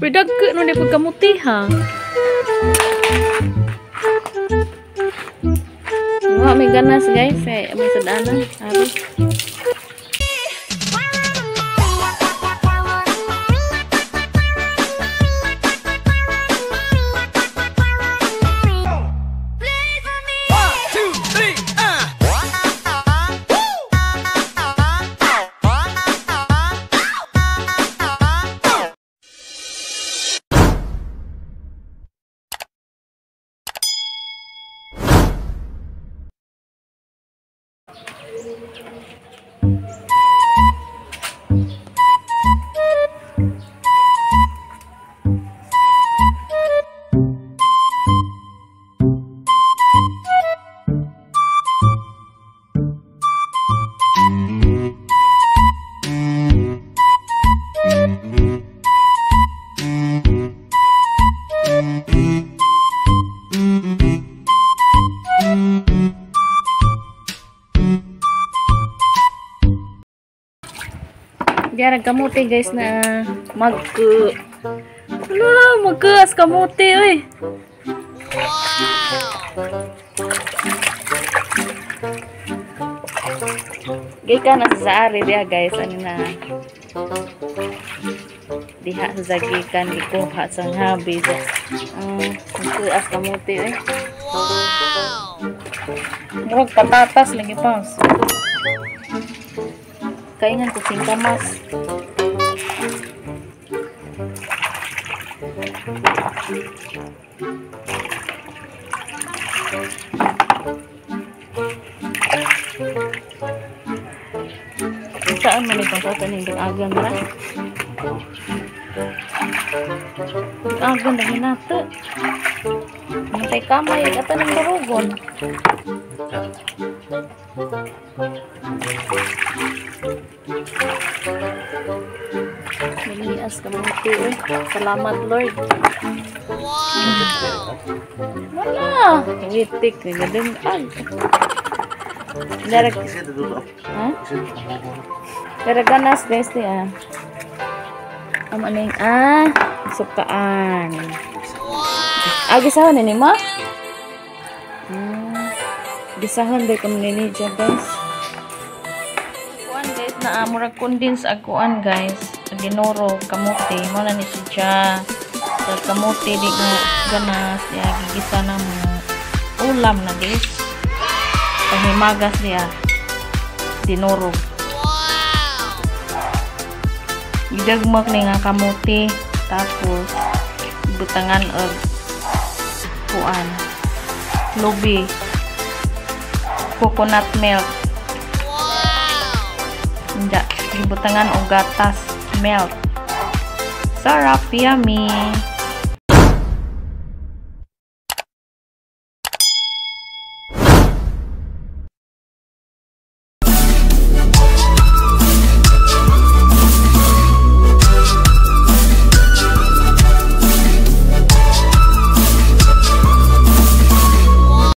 Beda ke nun dia pegang muti ha? Wah, mega nas guys. Saya masih dana. Harus. Mm-hmm. Diarang kamuti guys na magku. Wala, magkuas kamuti oy. Gikan na sa ari dia guys ano na. Diha sa gikan gikuha sa habi. Um, magkuas kamuti oy. Murag patatas lagi pa. Kaingan ko singkamas. Saan man itong tataning agang ra? Agang na hinata. Kamay, kata ng darugon. Manias ka mga ito eh. Salamat Lord. Wow! Wala! Ngitik, nagadang ay. Darag... Ha? Daraganas guys niya. Ah. Ang ano ah? Sukaan. Wow! Agisawan ah, ni mo? Hmm. Gisahan ba kami ni Ninja guys? Kuan guys na murag condense aguan guys. Ginoro kamote mo na ni siya. Sa kamote di nga ganas ya gigisa na mo. Ulam na guys. Pahimagas niya. Dinoro. Idagmak ni nga kamote tapos butangan og kuan lubi coconut milk Hindi, gibutangan og gatas milk. Sarap, yummy.